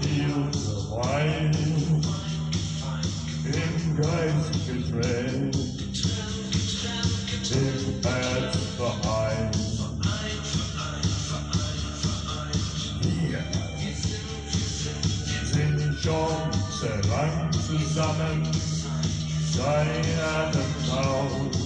fields of wine in guise betrayed, in paths behind. Sind schon zerrannt zusammen, sein Atemhaus.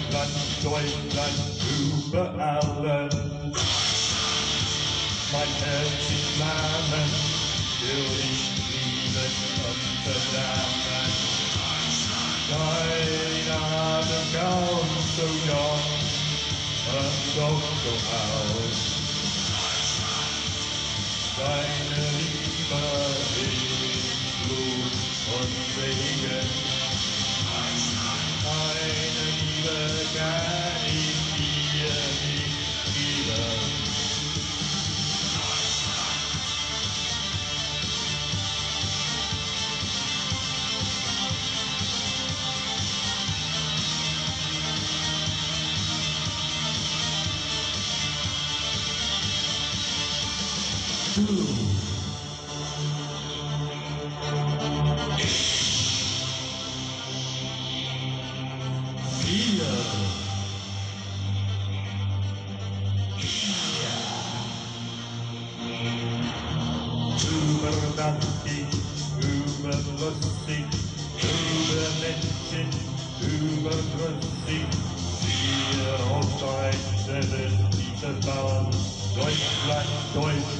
Deutschland, Deutschland, über allen. Mein Herz in Flammen, will ich lieben und verdammen. Dein Atem kaum so jung doch so alt. Deine Liebe ist Blut und Segen. Wir. Überdantig, überlustig, übermenschig, überdrüssig. Wir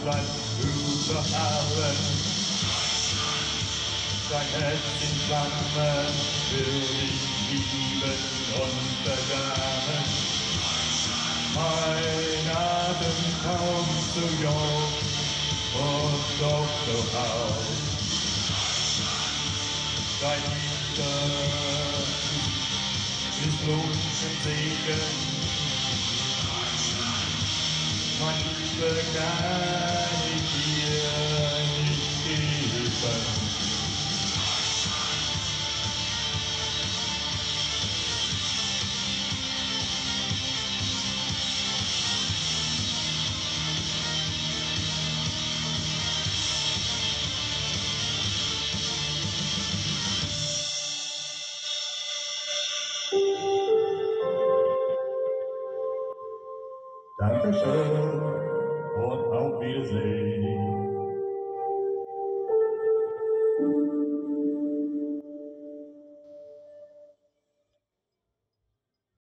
Deutschland, über allen. Dein Herz in Flammen will dich lieben und bedamen. Mein Atem kaum so jung und doch so alt. Dein Liebe ist Lohn und Segen. Mein Liebe kann ich